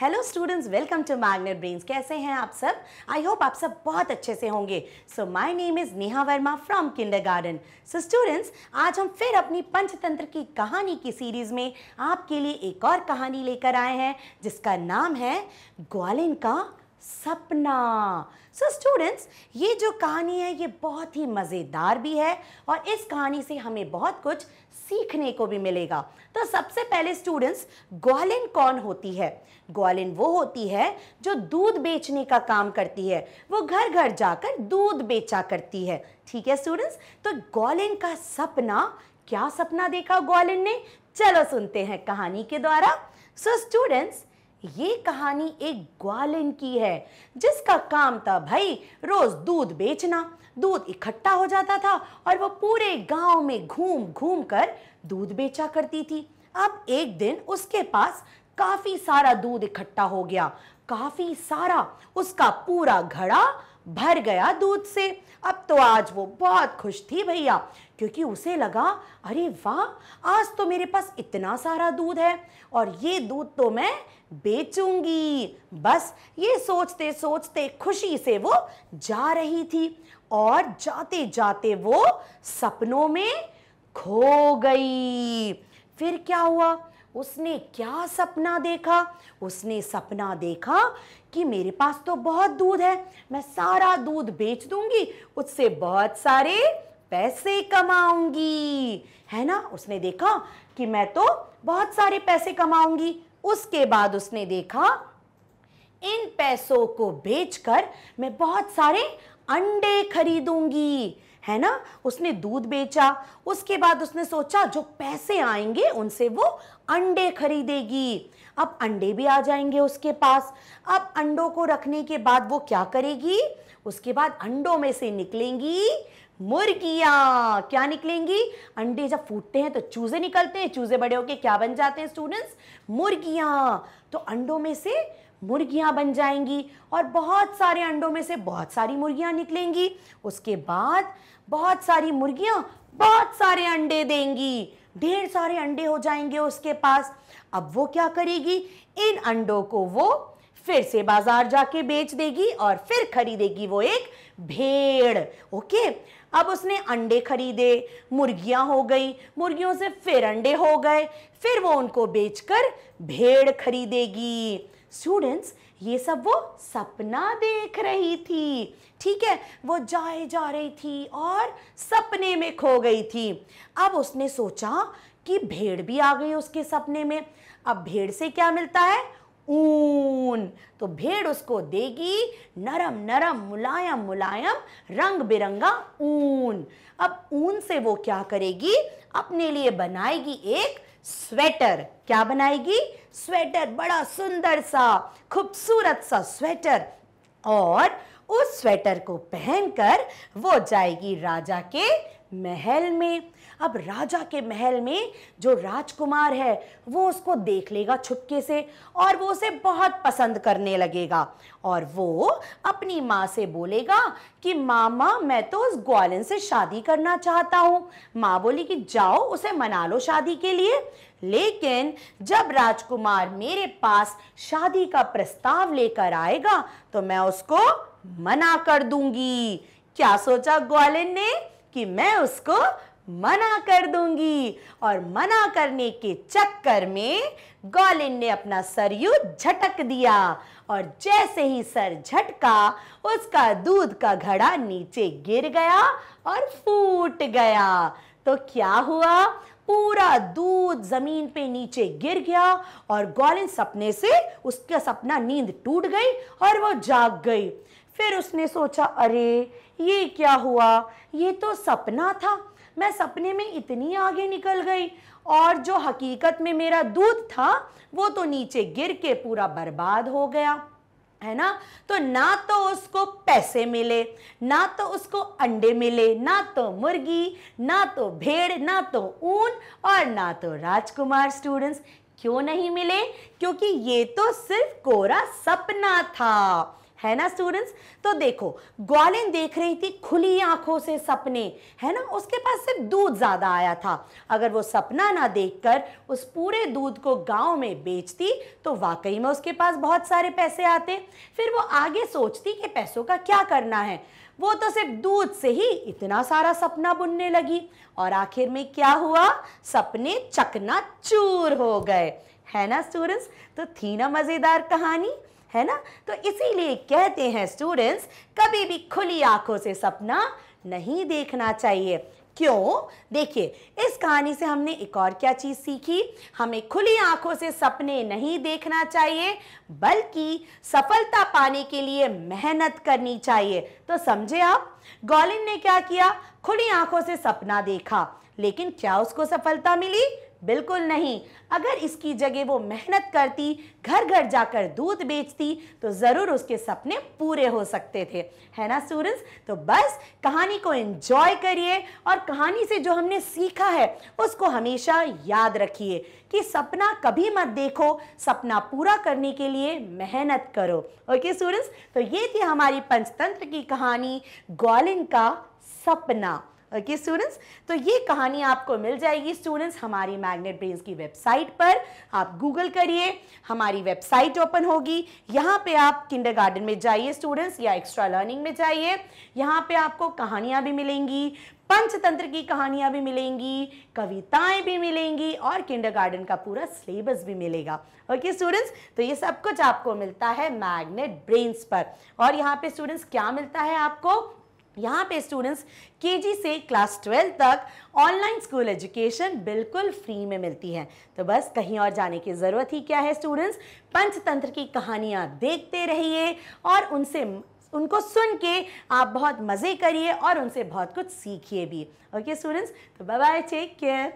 Hello students welcome to Magnet Brains कैसे हैं आप सब? आई होप आप सब बहुत अच्छे से होंगे. So my name is Neha Verma from kindergarten so students आज हम फिर अपनी पंचतंत्र की कहानी की सीरीज़ में आपके लिए एक और कहानी लेकर आए हैं, जिसका नाम है ग्वालिन का सपना। सो so स्टूडेंट्स ये जो कहानी है ये बहुत ही मज़ेदार भी है और इस कहानी से हमें बहुत कुछ सीखने को भी मिलेगा। तो सबसे पहले स्टूडेंट्स ग्वालिन कौन होती है? ग्वालिन वो होती है जो दूध बेचने का काम करती है। वो घर घर जाकर दूध बेचा करती है। ठीक है स्टूडेंट्स तो ग्वालिन का सपना क्या सपना देखा ग्वालिन ने? चलो सुनते हैं कहानी के द्वारा। सो so, स्टूडेंट्स ये कहानी एक ग्वालिन की है, जिसका काम था भाई रोज दूध बेचना। दूध इकट्ठा हो जाता था और वो पूरे गाँव में घूम घूम कर दूध बेचा करती थी। अब एक दिन उसके पास काफ़ी सारा दूध इकट्ठा हो गया। काफ़ी सारा, उसका पूरा घड़ा भर गया दूध से। अब तो आज वो बहुत खुश थी भैया, क्योंकि उसे लगा, अरे वाह, आज तो मेरे पास इतना सारा दूध है और ये दूध तो मैं बेचूँगी। बस ये सोचते सोचते खुशी से वो जा रही थी और जाते जाते वो सपनों में खो गई। फिर क्या हुआ? उसने क्या सपना देखा? उसने सपना देखा कि मेरे पास तो बहुत दूध है, मैं सारा दूध बेच दूँगी, उससे बहुत सारे पैसे कमाऊँगी। है ना? उसने देखा कि मैं तो बहुत सारे पैसे कमाऊँगी। उसके बाद उसने देखा, इन पैसों को बेचकर मैं बहुत सारे अंडे खरीदूँगी। है ना? उसने दूध बेचा, उसके बाद उसने सोचा जो पैसे आएँगे उनसे वो अंडे खरीदेगी। अब अंडे भी आ जाएँगे उसके पास। अब अंडों को रखने के बाद वो क्या करेगी? उसके बाद अंडों में से निकलेंगी मुर्गियाँ। क्या निकलेंगी? अंडे जब फूटते हैं तो चूजे निकलते हैं। चूजे बड़े होके क्या बन जाते हैं स्टूडेंट्स मुर्गियाँ। तो अंडों में से मुर्गियाँ बन जाएँगी और बहुत सारे अंडों में से बहुत सारी मुर्गियाँ निकलेंगी। उसके बाद बहुत सारी मुर्गियाँ बहुत सारे अंडे देंगी। ढेर सारे अंडे हो जाएँगे उसके पास। अब वो क्या करेगी? इन अंडों को वो फिर से बाज़ार जाके बेच देगी और फिर खरीदेगी वो एक भेड़। ओके? अब उसने अंडे खरीदे, मुर्गियाँ हो गई, मुर्गियों से फिर अंडे हो गए, फिर वो उनको बेचकर भेड़ खरीदेगी। स्टूडेंट्स ये सब वो सपना देख रही थी। ठीक है, वो जाए जा रही थी और सपने में खो गई थी। अब उसने सोचा कि भेड़ भी आ गई उसके सपने में। अब भेड़ से क्या मिलता है? ऊन। तो भेड़ उसको देगी नरम नरम मुलायम मुलायम रंग बिरंगा ऊन। अब ऊन से वो क्या करेगी? अपने लिए बनाएगी एक स्वेटर। क्या बनाएगी? स्वेटर, बड़ा सुंदर सा, खूबसूरत सा स्वेटर। और उस स्वेटर को पहनकर वो जाएगी राजा के महल में। अब राजा के महल में जो राजकुमार है, वो उसको देख लेगा छुपके से और वो उसे बहुत पसंद करने लगेगा। और वो अपनी माँ से बोलेगा कि, मामा, मैं तो उस ग्वालिन से शादी करना चाहता हूँ। माँ बोली कि, जाओ, उसे मना लो शादी के लिए। लेकिन जब राजकुमार मेरे पास शादी का प्रस्ताव लेकर आएगा तो मैं उसको मना कर दूँगी। क्या सोचा ग्वालिन ने कि मैं उसको मना कर दूँगी। और मना करने के चक्कर में गोलिन ने अपना सरयू झटक दिया और जैसे ही सर झटका, उसका दूध का घड़ा नीचे गिर गया और फूट गया। तो क्या हुआ? पूरा दूध ज़मीन पे नीचे गिर गया और ग्वालिन सपने से उसका सपना नींद टूट गई और वो जाग गई। फिर उसने सोचा, अरे, ये क्या हुआ? ये तो सपना था। मैं सपने में इतनी आगे निकल गई और जो हकीकत में मेरा दूध था, वो तो नीचे गिर के पूरा बर्बाद हो गया। है ना? तो ना तो उसको पैसे मिले, ना तो उसको अंडे मिले, ना तो मुर्गी, ना तो भेड़, ना तो ऊन और ना तो राजकुमार स्टूडेंट्स क्यों नहीं मिले? क्योंकि ये तो सिर्फ़ कोरा सपना था। है ना स्टूडेंट्स तो देखो, ग्वालिन देख रही थी खुली आँखों से सपने, है ना? उसके पास सिर्फ़ दूध ज़्यादा आया था। अगर वो सपना ना देखकर उस पूरे दूध को गाँव में बेचती तो वाकई में उसके पास बहुत सारे पैसे आते। फिर वो आगे सोचती कि पैसों का क्या करना है। वो तो सिर्फ़ दूध से ही इतना सारा सपना बुनने लगी। और आखिर में क्या हुआ? सपने चकना चूर हो गए। है ना स्टूडेंट्स तो थी ना मज़ेदार कहानी। है ना? तो इसीलिए कहते हैं स्टूडेंट्स कभी भी खुली आँखों से सपना नहीं देखना चाहिए। क्यों? देखिए, इस कहानी से हमने एक और क्या चीज़ सीखी? हमें खुली आँखों से सपने नहीं देखना चाहिए, बल्कि सफलता पाने के लिए मेहनत करनी चाहिए। तो समझे आप? गॉलिन ने क्या किया? खुली आँखों से सपना देखा, लेकिन क्या उसको सफलता मिली? बिल्कुल नहीं। अगर इसकी जगह वो मेहनत करती घर घर जाकर दूध बेचती तो ज़रूर उसके सपने पूरे हो सकते थे। है ना स्टूडेंट्स तो बस कहानी को एंजॉय करिए और कहानी से जो हमने सीखा है, उसको हमेशा याद रखिए कि सपना कभी मत देखो, सपना पूरा करने के लिए मेहनत करो। ओके स्टूडेंट्स तो ये थी हमारी पंचतंत्र की कहानी, ग्वालिन का सपना। ओके स्टूडेंट्स तो ये कहानी आपको मिल जाएगी स्टूडेंट्स हमारी मैग्नेट ब्रेन्स की वेबसाइट पर। आप गूगल करिए, हमारी वेबसाइट ओपन होगी। यहाँ पे आप किंडर में जाइए स्टूडेंट्स या एक्स्ट्रा लर्निंग में जाइए। यहाँ पे आपको कहानियाँ भी मिलेंगी, पंचतंत्र की कहानियाँ भी मिलेंगी, कविताएँ भी मिलेंगी, और किंडरगार्टन का पूरा सिलेबस भी मिलेगा। ओके स्टूडेंट्स तो ये सब कुछ आपको मिलता है मैग्नेट ब्रेन्स पर। और यहाँ पे स्टूडेंट्स क्या मिलता है आपको? यहाँ पे स्टूडेंट्स केजी से क्लास ट्वेल्व तक ऑनलाइन स्कूल एजुकेशन बिल्कुल फ्री में मिलती है। तो बस कहीं और जाने की ज़रूरत ही क्या है स्टूडेंट्स पंचतंत्र की कहानियाँ देखते रहिए और उनसे, उनको सुन के आप बहुत मज़े करिए और उनसे बहुत कुछ सीखिए भी। ओके स्टूडेंट्स तो बाय बाय टेक केयर